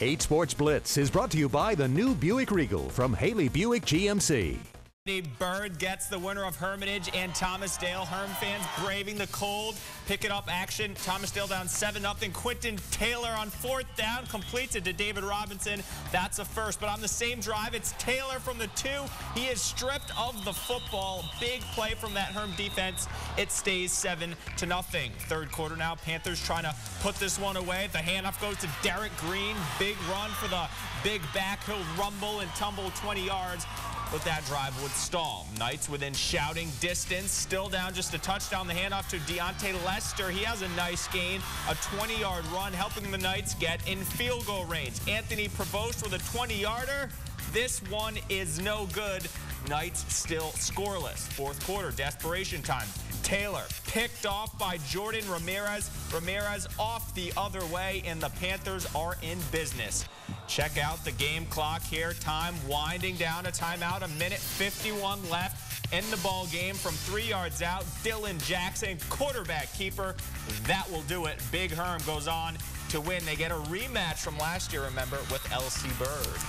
8 Sports Blitz is brought to you by the new Buick Regal from Haley Buick GMC. Bird gets the winner of Hermitage and Thomas Dale. Herm fans braving the cold, picking up action. Thomas Dale down 7-0. Quinton Taylor on fourth down completes it to David Robinson. That's a first. But on the same drive, it's Taylor from the two. He is stripped of the football. Big play from that Herm defense. It stays 7 to nothing. Third quarter now. Panthers trying to put this one away. The handoff goes to Derek Green. Big run for the big back. He'll rumble and tumble 20 yards but that drive would stall. Knights within shouting distance, still down just a touchdown. The handoff to Deontay Lester. He has a nice gain, a 20-yard run, helping the Knights get in field goal range. Anthony Provost with a 20-yarder. This one is no good. Knights still scoreless. Fourth quarter, desperation time. Taylor picked off by Jordan Ramirez. Ramirez off the other way, and the Panthers are in business. Check out the game clock here. Time winding down a timeout. A minute 51 left in the ball game from three yards out. Dylan Jackson, quarterback keeper. That will do it. Big Herm goes on to win. They get a rematch from last year, remember, with LC Bird.